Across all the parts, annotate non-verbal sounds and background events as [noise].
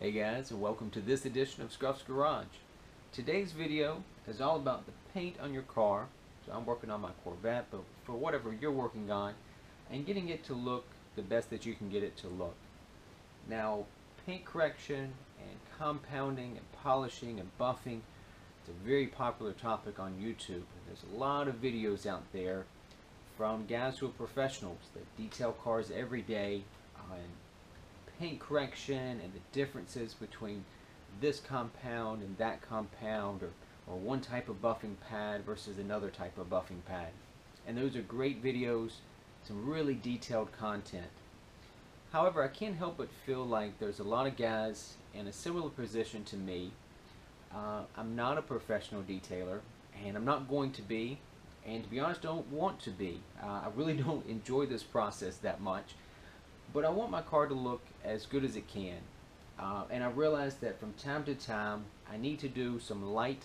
Hey guys and welcome to this edition of Scruf's Garage. Today's video is all about the paint on your car. So I'm working on my Corvette but for whatever you're working on and getting it to look the best that you can get it to look. Now paint correction and compounding and polishing and buffing it's a very popular topic on YouTube. There's a lot of videos out there from guys who are professionals that detail cars every day on paint correction and the differences between this compound and that compound or, or one type of buffing pad versus another type of buffing pad. And those are great videos, some really detailed content. However, I can't help but feel like there's a lot of guys in a similar position to me. Uh, I'm not a professional detailer, and I'm not going to be, and to be honest, don't want to be. Uh, I really [laughs] don't enjoy this process that much but I want my car to look as good as it can. Uh, and I realize that from time to time I need to do some light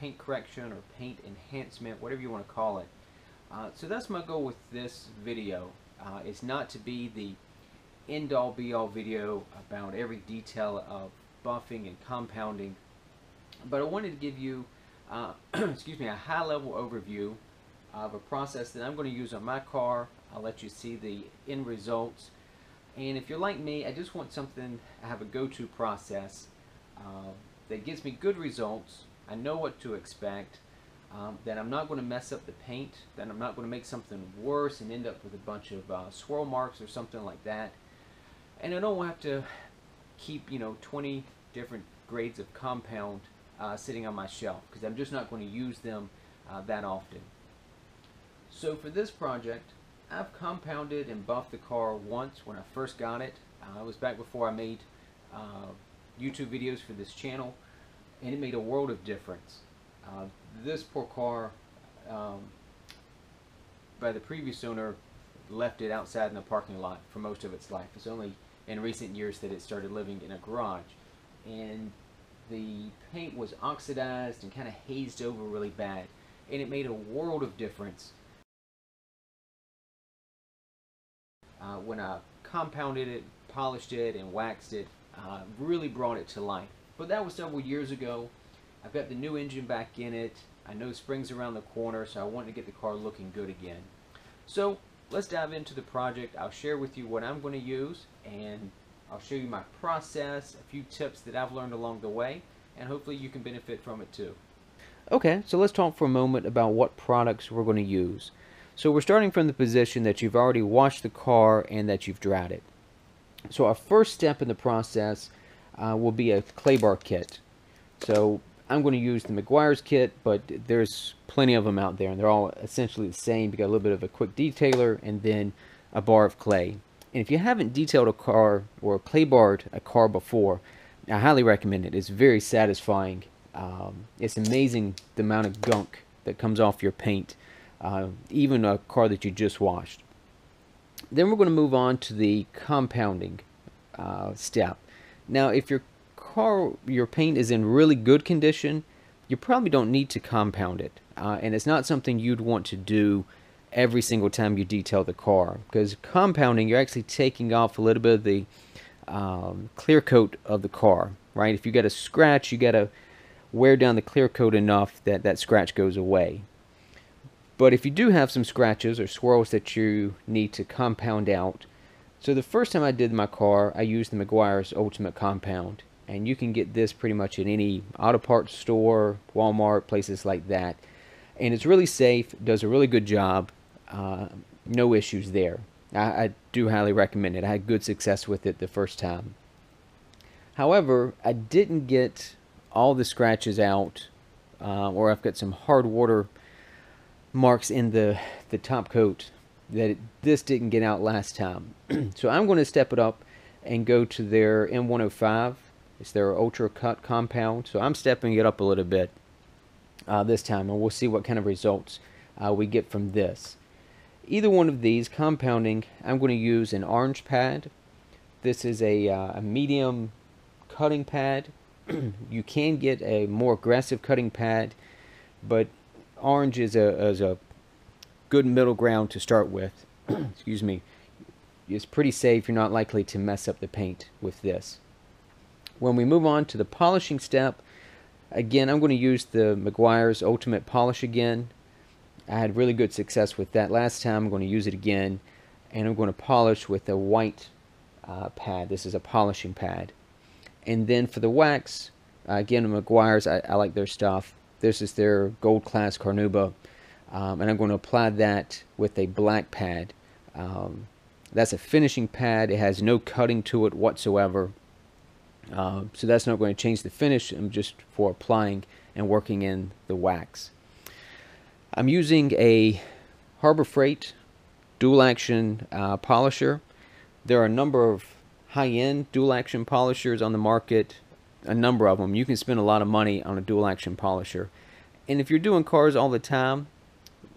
paint correction or paint enhancement, whatever you want to call it. Uh, so that's my goal with this video. Uh, it's not to be the end-all be-all video about every detail of buffing and compounding, but I wanted to give you, uh, [clears throat] excuse me, a high-level overview of a process that I'm going to use on my car. I'll let you see the end results and if you're like me, I just want something, I have a go-to process uh, that gives me good results. I know what to expect. Um, that I'm not going to mess up the paint, that I'm not going to make something worse and end up with a bunch of uh, swirl marks or something like that. And I don't have to keep, you know, 20 different grades of compound uh, sitting on my shelf because I'm just not going to use them uh, that often. So for this project, I've compounded and buffed the car once when I first got it. Uh, it was back before I made uh, YouTube videos for this channel and it made a world of difference. Uh, this poor car um, by the previous owner left it outside in the parking lot for most of its life. It's only in recent years that it started living in a garage and the paint was oxidized and kind of hazed over really bad and it made a world of difference uh, when I compounded it, polished it, and waxed it, uh, really brought it to life. But that was several years ago. I've got the new engine back in it. I know spring's around the corner, so I wanted to get the car looking good again. So let's dive into the project. I'll share with you what I'm going to use, and I'll show you my process, a few tips that I've learned along the way, and hopefully you can benefit from it too. Okay, so let's talk for a moment about what products we're going to use. So we're starting from the position that you've already washed the car and that you've dried it. So our first step in the process uh, will be a clay bar kit. So I'm going to use the Meguiar's kit, but there's plenty of them out there, and they're all essentially the same. You got a little bit of a quick detailer and then a bar of clay. And if you haven't detailed a car or clay barred a car before, I highly recommend it. It's very satisfying. Um, it's amazing the amount of gunk that comes off your paint uh, even a car that you just washed. Then we're going to move on to the compounding uh, step. Now, if your car, your paint is in really good condition, you probably don't need to compound it. Uh, and it's not something you'd want to do every single time you detail the car. Because compounding, you're actually taking off a little bit of the um, clear coat of the car, right? If you get a scratch, you got to wear down the clear coat enough that that scratch goes away. But if you do have some scratches or swirls that you need to compound out, so the first time I did my car, I used the Meguiar's Ultimate Compound. And you can get this pretty much in any auto parts store, Walmart, places like that. And it's really safe, does a really good job, uh, no issues there. I, I do highly recommend it. I had good success with it the first time. However, I didn't get all the scratches out, uh, or I've got some hard water marks in the, the top coat that it, this didn't get out last time. [clears throat] so I'm going to step it up and go to their M105. It's their Ultra Cut compound. So I'm stepping it up a little bit uh, this time, and we'll see what kind of results uh, we get from this. Either one of these, compounding, I'm going to use an orange pad. This is a, uh, a medium cutting pad. [clears throat] you can get a more aggressive cutting pad, but orange is a, is a good middle ground to start with. [clears throat] Excuse me. It's pretty safe. You're not likely to mess up the paint with this. when we move on to the polishing step, again, I'm going to use the Meguiar's Ultimate Polish again. I had really good success with that last time. I'm going to use it again, and I'm going to polish with a white uh, pad. This is a polishing pad. And then for the wax, uh, again, Meguiar's, I, I, like their stuff. This is their Gold Class Carnauba, um, and I'm going to apply that with a black pad. Um, that's a finishing pad. It has no cutting to it whatsoever. Uh, so that's not going to change the finish. I'm just for applying and working in the wax. I'm using a Harbor Freight dual action uh, polisher. There are a number of high-end dual action polishers on the market, a number of them. You can spend a lot of money on a dual action polisher. And if you're doing cars all the time,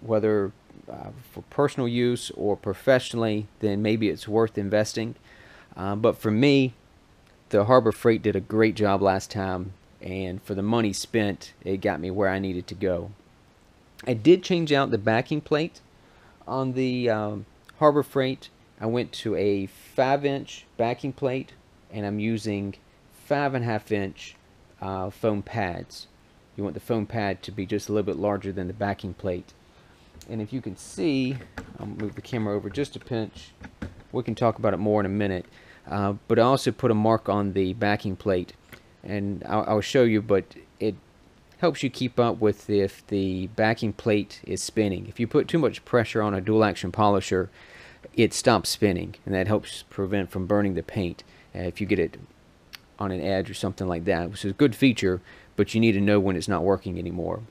whether uh, for personal use or professionally, then maybe it's worth investing. Uh, but for me, the Harbor Freight did a great job last time, and for the money spent, it got me where I needed to go. I did change out the backing plate on the um, Harbor Freight. I went to a 5 inch backing plate, and I'm using 5.5 inch uh, foam pads. You want the foam pad to be just a little bit larger than the backing plate. And if you can see, I'll move the camera over just a pinch. We can talk about it more in a minute. Uh, but I also put a mark on the backing plate. And I'll, I'll, show you, but it helps you keep up with if the backing plate is spinning. If you put too much pressure on a dual action polisher, it stops spinning. And that helps prevent from burning the paint. Uh, if you get it on an edge or something like that, which is a good feature, but you need to know when it's not working anymore.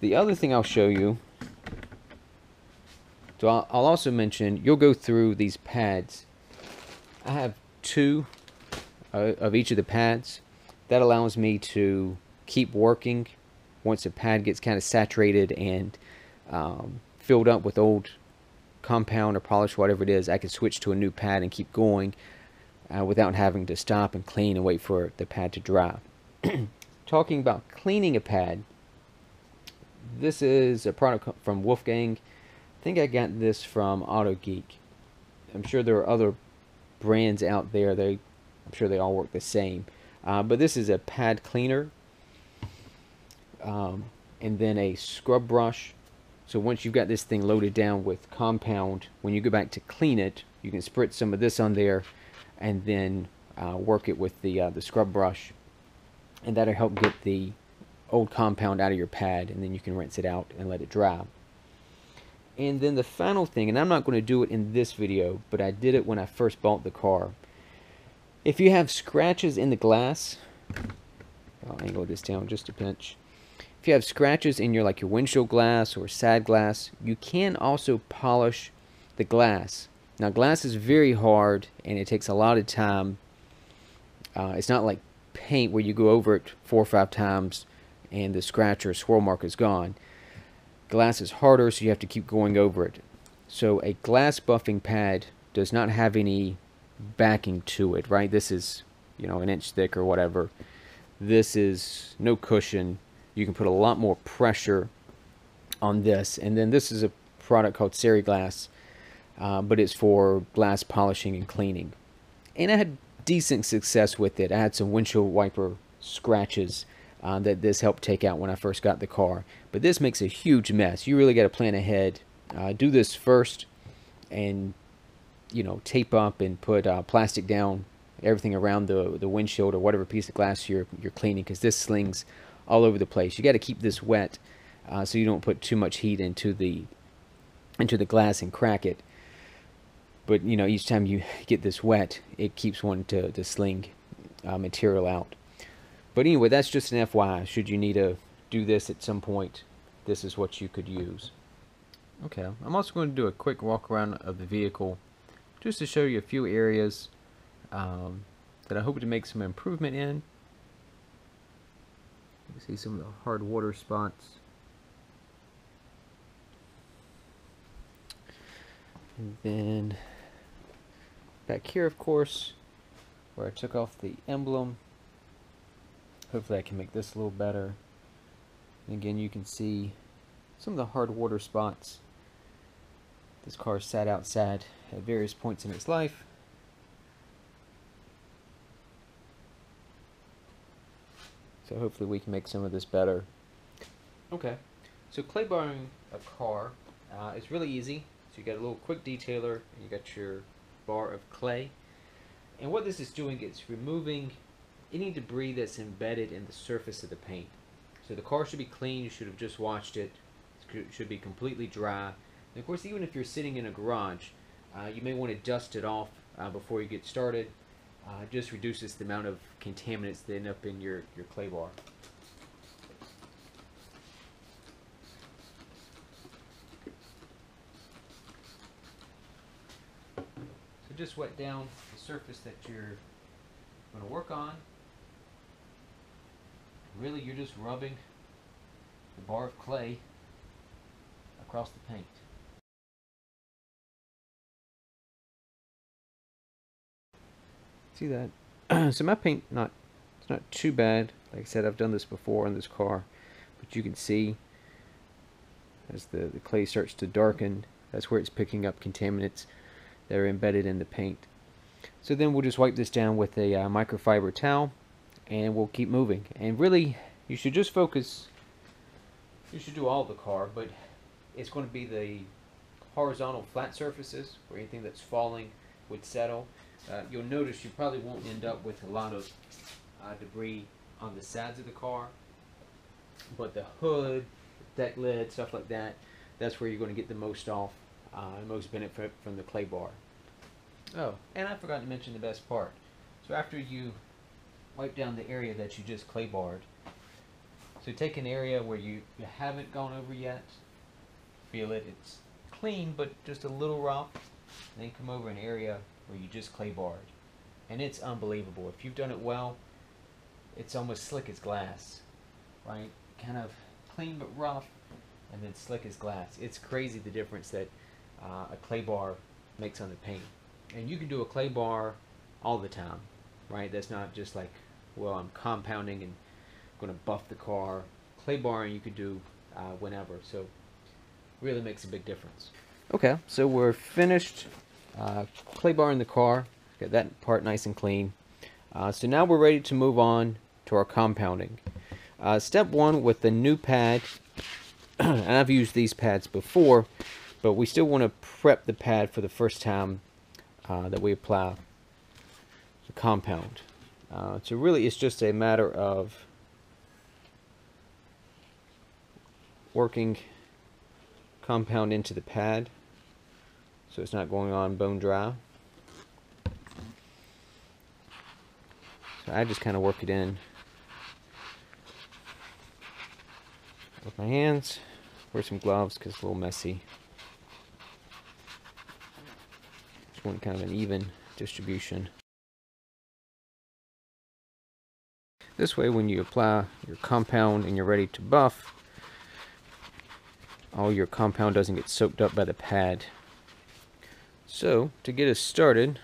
The other thing I'll show you so I'll, I'll also mention, you'll go through these pads. I have two uh, of each of the pads. That allows me to keep working once a pad gets kind of saturated and um, filled up with old compound or polish, whatever it is, I can switch to a new pad and keep going uh, without having to stop and clean and wait for the pad to dry. [clears throat] Talking about cleaning a pad, this is a product from Wolfgang I think I got this from AutoGeek. I'm sure there are other brands out there. They, I'm sure they all work the same. Uh, but this is a pad cleaner. Um, and then a scrub brush. So once you've got this thing loaded down with compound, when you go back to clean it, you can spritz some of this on there and then uh, work it with the, uh, the scrub brush. And that'll help get the old compound out of your pad and then you can rinse it out and let it dry. And then the final thing, and I'm not going to do it in this video, but I did it when I first bought the car. If you have scratches in the glass, I'll angle this down just a pinch. If you have scratches in your like your windshield glass or side glass, you can also polish the glass. Now glass is very hard and it takes a lot of time. Uh, it's not like paint where you go over it four or five times and the scratch or swirl mark is gone. Glass is harder, so you have to keep going over it. So a glass buffing pad does not have any backing to it, right? This is, you know, an inch thick or whatever. This is no cushion. You can put a lot more pressure on this. And then this is a product called Ceriglass, uh, but it's for glass polishing and cleaning. And I had decent success with it. I had some windshield wiper scratches uh, that this helped take out when I first got the car. But this makes a huge mess. You really got to plan ahead. Uh, do this first and, you know, tape up and put uh, plastic down everything around the, the windshield or whatever piece of glass you're, you're cleaning because this slings all over the place. You got to keep this wet uh, so you don't put too much heat into the into the glass and crack it. But, you know, each time you [laughs] get this wet, it keeps wanting to, to sling uh, material out. But anyway, that's just an FYI. Should you need to do this at some point, this is what you could use. Okay, I'm also going to do a quick walk around of the vehicle just to show you a few areas um, that I hope to make some improvement in. You see some of the hard water spots. And then back here, of course, where I took off the emblem Hopefully I can make this a little better. And again, you can see some of the hard water spots. This car sat outside at various points in its life. So hopefully we can make some of this better. Okay, so clay barring a car uh, is really easy. So you got a little quick detailer, and you got your bar of clay. And what this is doing is removing any debris that's embedded in the surface of the paint. So the car should be clean, you should have just washed it, it should be completely dry. And of course, even if you're sitting in a garage, uh, you may want to dust it off uh, before you get started. Uh, just reduces the amount of contaminants that end up in your, your clay bar. So just wet down the surface that you're going to work on. Really, you're just rubbing the bar of clay across the paint. See that? [clears throat] so my paint not it's not too bad. Like I said, I've done this before on this car, but you can see as the, the clay starts to darken, that's where it's picking up contaminants that are embedded in the paint. So then we'll just wipe this down with a uh, microfiber towel and we'll keep moving. And really, you should just focus, you should do all the car, but it's going to be the horizontal flat surfaces where anything that's falling would settle. Uh, you'll notice you probably won't end up with a lot of uh, debris on the sides of the car, but the hood, deck lid, stuff like that, that's where you're going to get the most off uh, most benefit from the clay bar. Oh, and I forgot to mention the best part. So after you wipe down the area that you just clay barred, so take an area where you, you haven't gone over yet, feel it, it's clean but just a little rough, then come over an area where you just clay barred. And it's unbelievable. If you've done it well, it's almost slick as glass, right? Kind of clean but rough, and then slick as glass. It's crazy the difference that uh, a clay bar makes on the paint. And you can do a clay bar all the time, right? That's not just like, well, I'm compounding and going to buff the car. Clay barring you could do uh, whenever, so really makes a big difference. Okay, so we're finished uh, clay bar in the car. Get that part nice and clean. Uh, so now we're ready to move on to our compounding. Uh, step one with the new pad, [clears throat] and I've used these pads before, but we still want to prep the pad for the first time uh, that we apply the compound. Uh, so really it's just a matter of working compound into the pad so it's not going on bone dry. So I just kind of work it in with my hands. Wear some gloves because it's a little messy. Want kind of an even distribution. This way when you apply your compound and you're ready to buff, all your compound doesn't get soaked up by the pad. So, to get us started,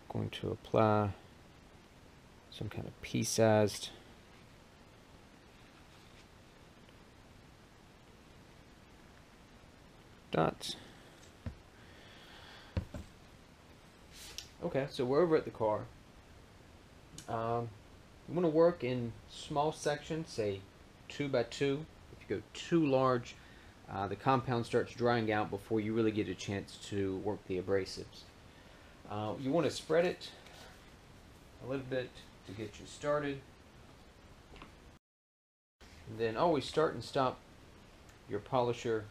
I'm going to apply some kind of pea-sized dots. Okay, so we're over at the car. Um, you want to work in small sections, say two by two. If you go too large, uh, the compound starts drying out before you really get a chance to work the abrasives. Uh, you want to spread it a little bit to get you started. And then always start and stop your polisher,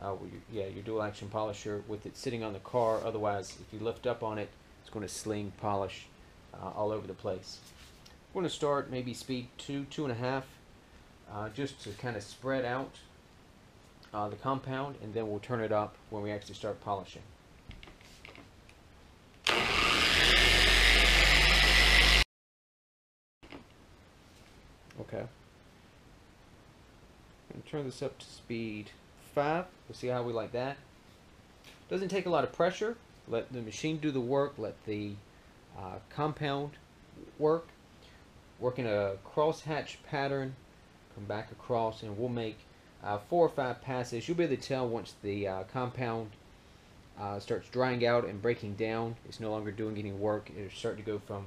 uh, yeah, your dual action polisher with it sitting on the car. Otherwise, if you lift up on it, it's going to sling polish uh, all over the place. We're going to start maybe speed two, two and a half, uh, just to kind of spread out uh, the compound and then we'll turn it up when we actually start polishing. Okay. turn this up to speed 5. We'll see how we like that. Doesn't take a lot of pressure. Let the machine do the work. Let the uh, compound work. Work in a crosshatch pattern. Come back across and we'll make uh, four or five passes. You'll be able to tell once the uh, compound uh, starts drying out and breaking down. It's no longer doing any work. It's starting to go from,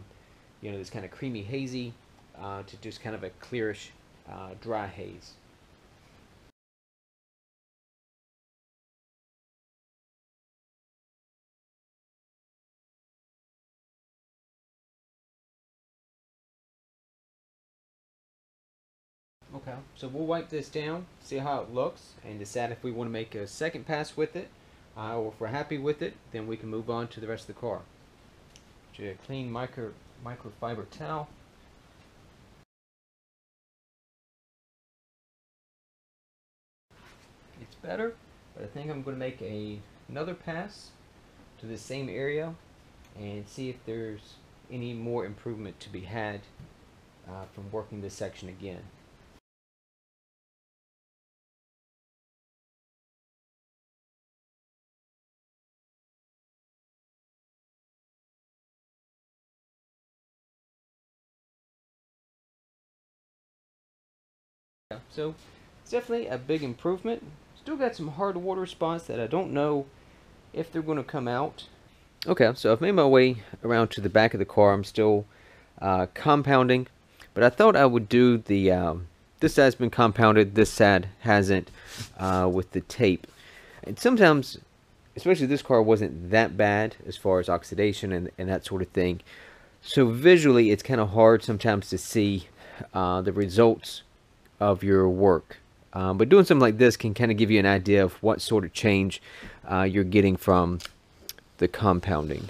you know, this kind of creamy hazy uh, to just kind of a clearish uh, dry haze. Okay, so we'll wipe this down, see how it looks, and decide if we want to make a second pass with it, uh, or if we're happy with it, then we can move on to the rest of the car. Get a clean micro microfiber towel. It's better, but I think I'm going to make a another pass to the same area and see if there's any more improvement to be had uh, from working this section again. So it's definitely a big improvement. Still got some hard water spots that I don't know if they're going to come out. Okay, so I've made my way around to the back of the car. I'm still uh, compounding, but I thought I would do the, um, this side's been compounded, this side hasn't, uh, with the tape. And sometimes, especially this car wasn't that bad as far as oxidation and, and that sort of thing. So visually, it's kind of hard sometimes to see uh, the results of your work. Um, but doing something like this can kind of give you an idea of what sort of change uh, you're getting from the compounding.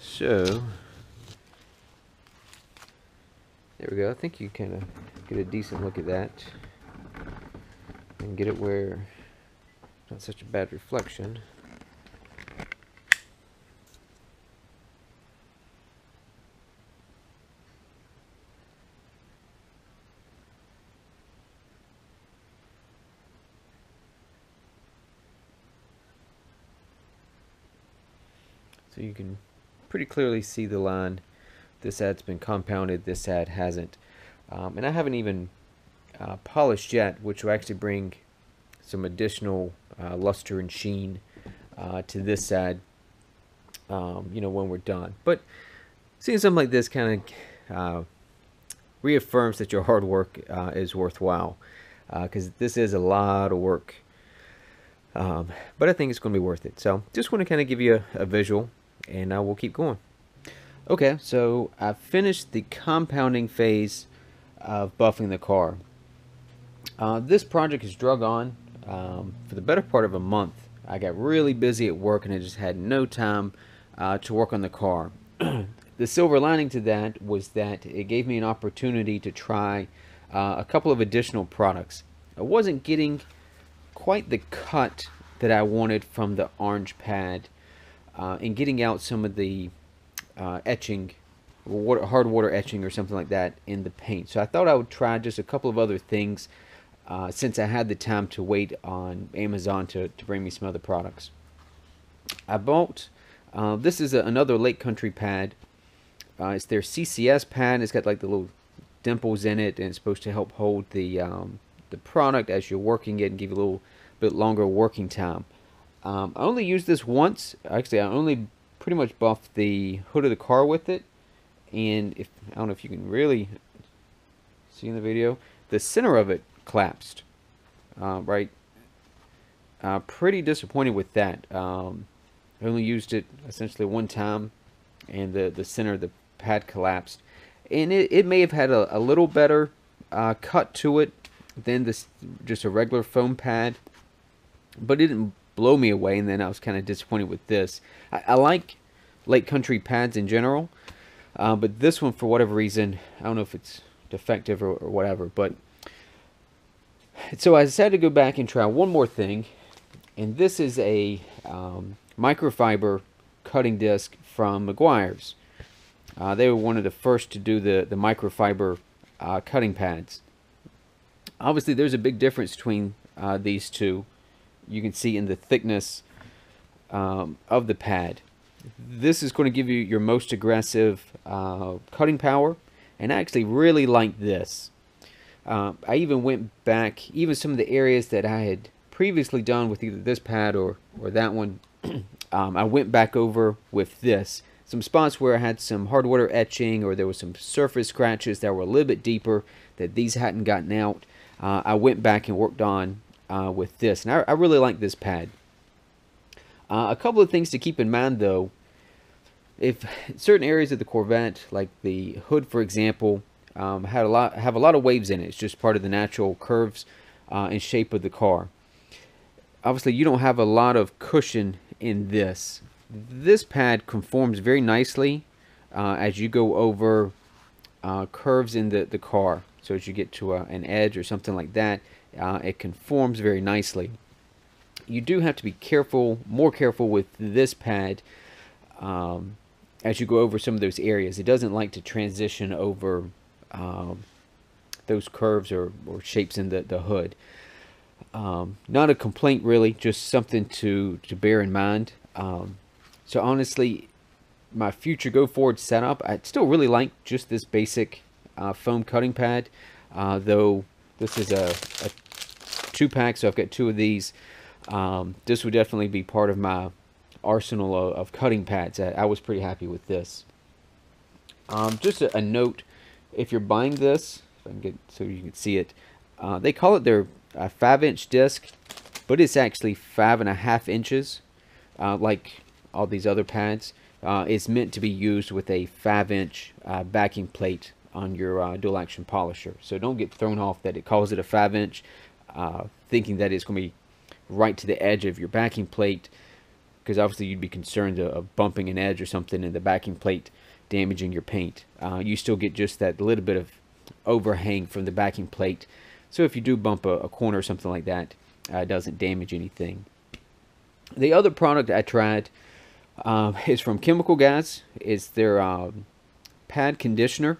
So, there we go. I think you kind of get a decent look at that and get it where not such a bad reflection. So you can pretty clearly see the line. This ad's been compounded, this ad hasn't. Um, and I haven't even uh, polished yet, which will actually bring some additional uh, luster and sheen uh, to this ad, um, you know, when we're done. But seeing something like this kind of uh, reaffirms that your hard work uh, is worthwhile because uh, this is a lot of work. Um, but I think it's going to be worth it. So just want to kind of give you a, a visual and I will keep going. Okay, so I finished the compounding phase of buffing the car. Uh, this project has drug on um, for the better part of a month. I got really busy at work and I just had no time uh, to work on the car. [clears throat] the silver lining to that was that it gave me an opportunity to try uh, a couple of additional products. I wasn't getting quite the cut that I wanted from the orange pad uh, and getting out some of the uh, etching, water, hard water etching or something like that in the paint. So I thought I would try just a couple of other things uh, since I had the time to wait on Amazon to, to bring me some other products. I bought, uh, this is a, another Lake Country pad. Uh, it's their CCS pad. It's got like the little dimples in it and it's supposed to help hold the, um, the product as you're working it and give you a little bit longer working time. Um, I only used this once. Actually, I only pretty much buffed the hood of the car with it. And if I don't know if you can really see in the video, the center of it collapsed. Uh, right. Uh, pretty disappointed with that. Um, I only used it essentially one time, and the the center of the pad collapsed. And it, it may have had a, a little better uh, cut to it than this just a regular foam pad, but it didn't blow me away, and then I was kind of disappointed with this. I, I like Lake Country pads in general, uh, but this one, for whatever reason, I don't know if it's defective or, or whatever, but so I decided to go back and try one more thing, and this is a um, microfiber cutting disc from Meguiar's. Uh, they were one of the first to do the, the microfiber uh, cutting pads. Obviously, there's a big difference between uh, these two you can see in the thickness um, of the pad. This is going to give you your most aggressive uh, cutting power, and I actually really like this. Uh, I even went back, even some of the areas that I had previously done with either this pad or, or that one, [clears throat] um, I went back over with this some spots where I had some hard water etching or there was some surface scratches that were a little bit deeper that these hadn't gotten out. Uh, I went back and worked on uh, with this. And I, I, really like this pad. Uh, a couple of things to keep in mind though. If certain areas of the Corvette, like the hood for example, um, had a lot have a lot of waves in it. It's just part of the natural curves uh, and shape of the car. Obviously, you don't have a lot of cushion in this. This pad conforms very nicely uh, as you go over uh, curves in the, the car. So as you get to a, an edge or something like that, uh, it conforms very nicely. You do have to be careful, more careful with this pad um, as you go over some of those areas. It doesn't like to transition over um, those curves or, or shapes in the, the hood. Um, not a complaint really, just something to, to bear in mind. Um, so honestly, my future go forward setup, I still really like just this basic uh, foam cutting pad, uh, though this is a, a, two packs, so I've got two of these. Um, this would definitely be part of my arsenal of, of cutting pads. I, I, was pretty happy with this. Um, just a, a note if you're buying this, if I can get so you can see it, uh, they call it their uh, five inch disc, but it's actually five and a half inches, uh, like all these other pads. Uh, it's meant to be used with a five inch uh, backing plate on your dual action polisher. So don't get thrown off that it calls it a five inch, thinking that it's going to be right to the edge of your backing plate because obviously you'd be concerned of bumping an edge or something in the backing plate damaging your paint. Uh, you still get just that little bit of overhang from the backing plate. So if you do bump a, a corner or something like that, uh, it doesn't damage anything. The other product I tried um, is from Chemical Guys. It's their um, pad conditioner.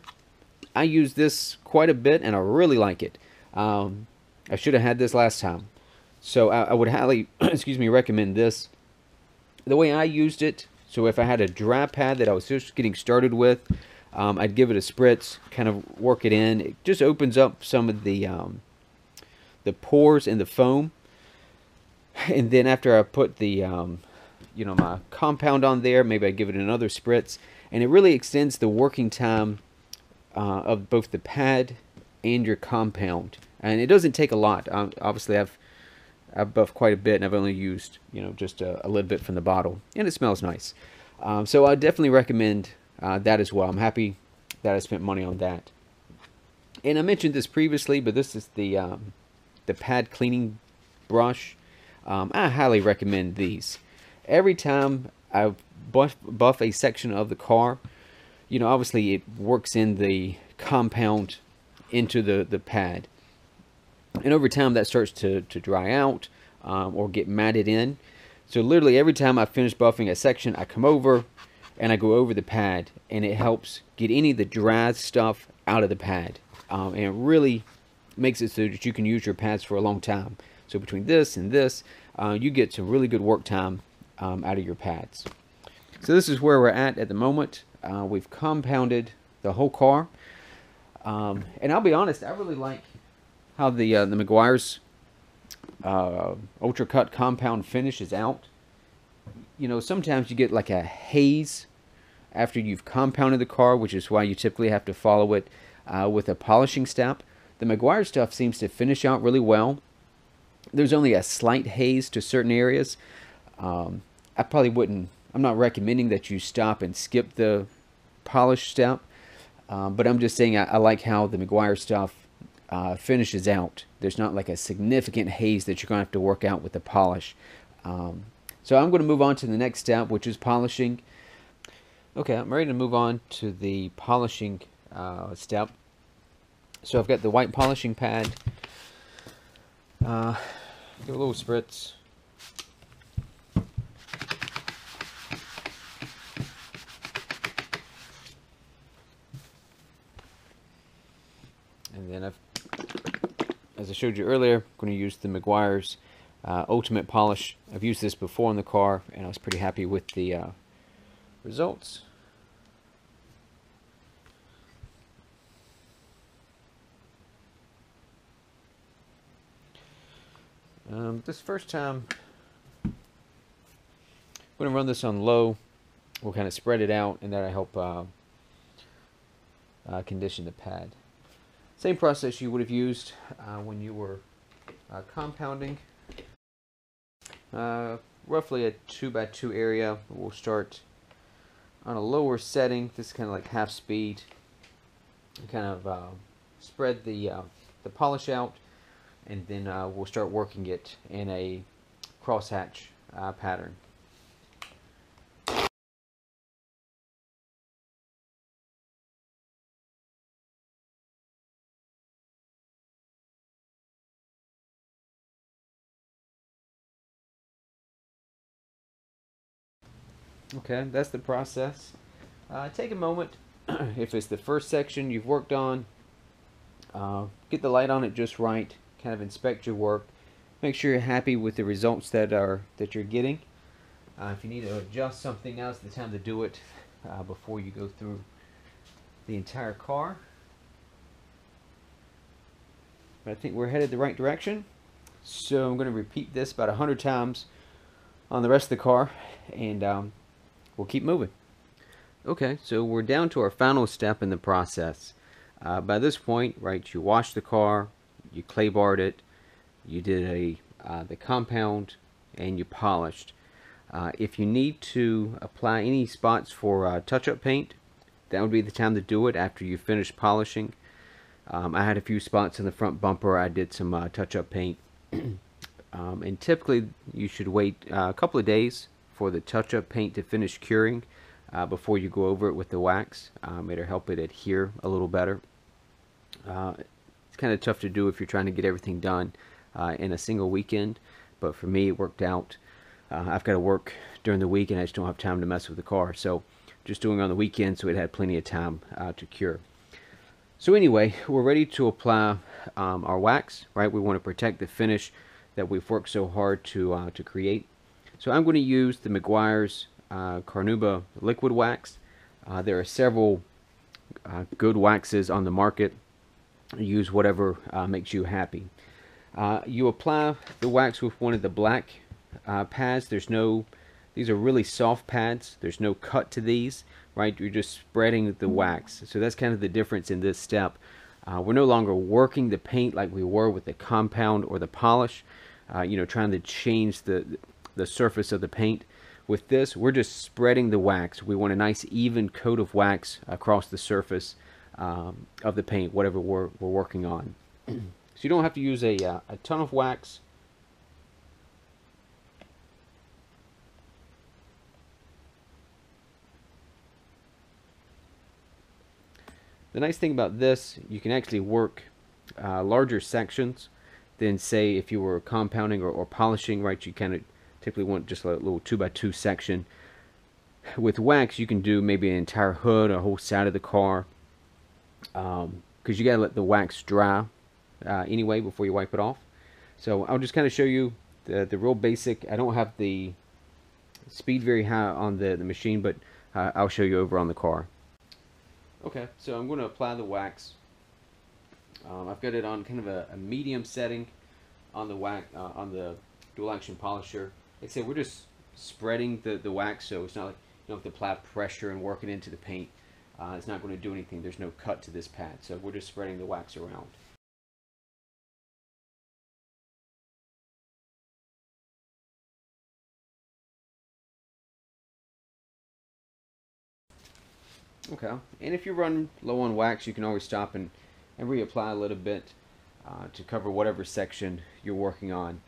I use this quite a bit and I really like it. Um, I should have had this last time. So I, I would highly, [clears throat] excuse me, recommend this. The way I used it, so if I had a dry pad that I was just getting started with, um, I'd give it a spritz, kind of work it in. It just opens up some of the um, the pores in the foam. [sighs] And then after I put the um, you know my compound on there, maybe I give it another spritz, and it really extends the working time uh, of both the pad and your compound. And it doesn't take a lot. Um, obviously, I've I've buffed quite a bit, and I've only used you know just a, a little bit from the bottle, and it smells nice. Um, so I definitely recommend uh, that as well. I'm happy that I spent money on that. And I mentioned this previously, but this is the um, the pad cleaning brush. Um, I highly recommend these. Every time I buff, buff a section of the car, you know, obviously it works in the compound into the, the pad. And over time that starts to, to dry out um, or get matted in. So literally every time I finish buffing a section, I come over and I go over the pad and it helps get any of the dry stuff out of the pad. Um, and it really makes it so that you can use your pads for a long time. So between this and this, uh, you get some really good work time um, out of your pads. So this is where we're at at the moment. Uh, we've compounded the whole car. Um, and I'll be honest, I really like how the uh, the Meguiar's uh, Ultra Cut compound finish is out. You know, sometimes you get like a haze after you've compounded the car, which is why you typically have to follow it uh, with a polishing step. The Meguiar's stuff seems to finish out really well. There's only a slight haze to certain areas. Um, I probably wouldn't, I'm not recommending that you stop and skip the polish step, um, but I'm just saying I, I like how the Meguiar's stuff uh, finishes out. There's not like a significant haze that you're going to have to work out with the polish. Um, so I'm going to move on to the next step, which is polishing. Okay, I'm ready to move on to the polishing uh, step. So I've got the white polishing pad. Uh, give a little spritz. And then I've as I showed you earlier, I'm going to use the Meguiar's uh, Ultimate Polish. I've used this before in the car, and I was pretty happy with the uh, results. Um, this first time, I'm going to run this on low. We'll kind of spread it out and that'll help uh, uh, condition the pad. Same process you would have used uh, when you were uh, compounding. Uh, roughly a 2 by 2 area. We'll start on a lower setting. This is kind of like half speed. Kind of uh, spread the, uh, the polish out and then we'll start working it in a crosshatch pattern. Okay, that's the process. Uh, take a moment, [clears throat] if it's the first section you've worked on, uh, get the light on it just right, kind of inspect your work, make sure you're happy with the results that are that you're getting. Uh, if you need to adjust something, now's the time to do it uh, before you go through the entire car. But I think we're headed the right direction. So I'm going to repeat this about a hundred times on the rest of the car, and um, we'll keep moving. Okay, so we're down to our final step in the process. Uh, by this point, right, you washed the car, you clay barred it, you did a uh, the compound, and you polished. Uh, if you need to apply any spots for uh, touch-up paint, that would be the time to do it after you finish polishing. Um, I had a few spots in the front bumper. I did some uh, touch-up paint. [clears throat] um, and typically, you should wait uh, a couple of days for the touch-up paint to finish curing uh, before you go over it with the wax. Um, it'll help it adhere a little better. Uh, it's kind of tough to do if you're trying to get everything done uh, in a single weekend, but for me it worked out. Uh, I've got to work during the week and I just don't have time to mess with the car, so just doing on the weekend so it had plenty of time uh, to cure. So anyway, we're ready to apply um, our wax, right? We want to protect the finish that we've worked so hard to, uh, to create. So I'm going to use the Meguiar's uh, Carnauba liquid wax. Uh, there are several uh, good waxes on the market. Use whatever uh, makes you happy. Uh, you apply the wax with one of the black uh, pads. There's no, these are really soft pads. There's no cut to these, right? You're just spreading the wax. So that's kind of the difference in this step. we're no longer working the paint like we were with the compound or the polish. you know, trying to change the the surface of the paint. With this, we're just spreading the wax. We want a nice even coat of wax across the surface um, of the paint, whatever we're, we're working on. [clears throat] so you don't have to use a, uh, a ton of wax. The nice thing about this, you can actually work uh, larger sections than say if you were compounding or, or polishing, right? You kind of typically want just a little 2 by 2 section. With wax, you can do maybe an entire hood, a whole side of the car, because um, you got to let the wax dry uh, anyway before you wipe it off. So I'll just kind of show you the, the real basic. I don't have the speed very high on the, the machine, but uh, I'll show you over on the car. Okay, so I'm going to apply the wax. Um, I've got it on kind of a, a medium setting on the wax uh, on the dual action polisher like I said, we're just spreading the, the wax so it's not like you don't have to apply pressure and work it into the paint. Uh, it's not going to do anything. There's no cut to this pad, so we're just spreading the wax around. Okay, and if you run low on wax, you can always stop and, and reapply a little bit uh, to cover whatever section you're working on.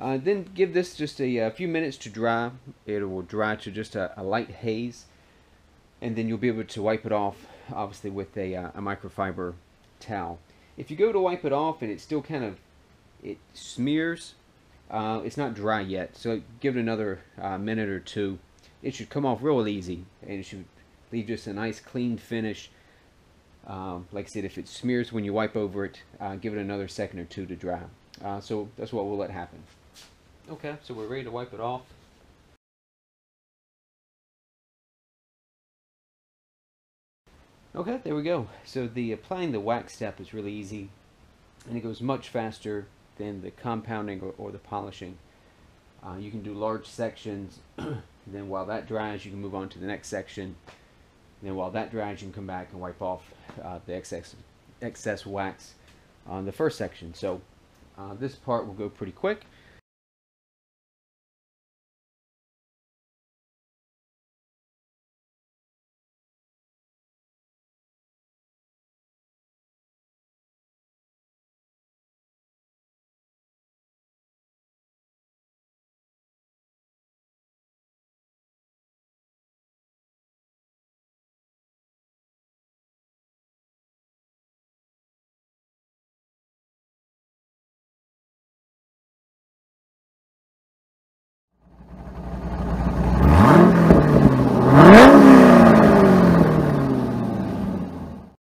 Uh, then give this just a, a, few minutes to dry. It will dry to just a, a, light haze. And then you'll be able to wipe it off, obviously, with a, uh, a microfiber towel. If you go to wipe it off and it still kind of it smears, uh, it's not dry yet. So give it another uh, minute or two. It should come off real easy. And it should leave just a nice clean finish. Um, like I said, if it smears when you wipe over it, uh, give it another second or two to dry. Uh, so that's what we'll let happen. Okay, so we're ready to wipe it off. Okay, there we go. So the applying the wax step is really easy and it goes much faster than the compounding or, or the polishing. Uh, you can do large sections [clears throat] then while that dries, you can move on to the next section. And then while that dries, you can come back and wipe off uh, the excess excess wax on the first section. So uh, this part will go pretty quick.